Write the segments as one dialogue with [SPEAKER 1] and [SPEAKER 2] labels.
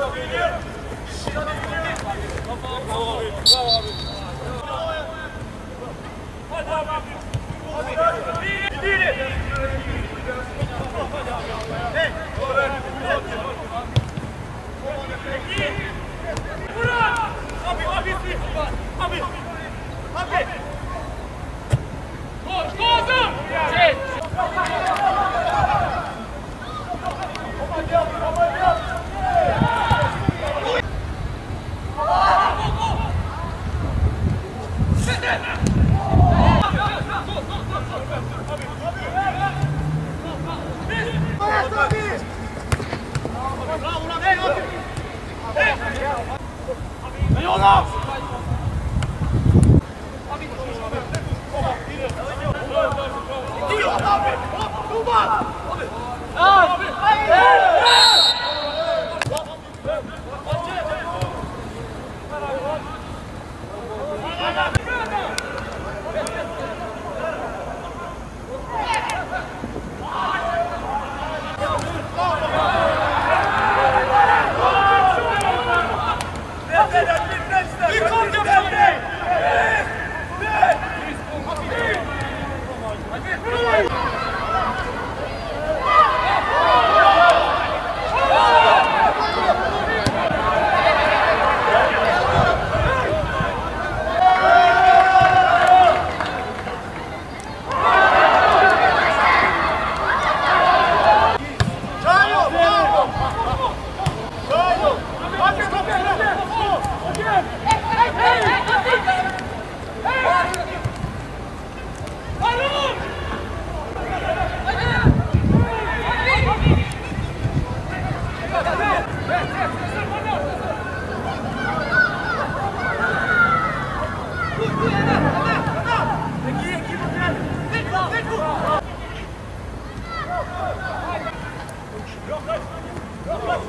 [SPEAKER 1] Oh, oh, oh. Let's go!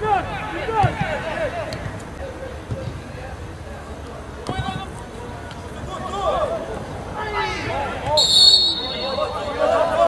[SPEAKER 1] Good.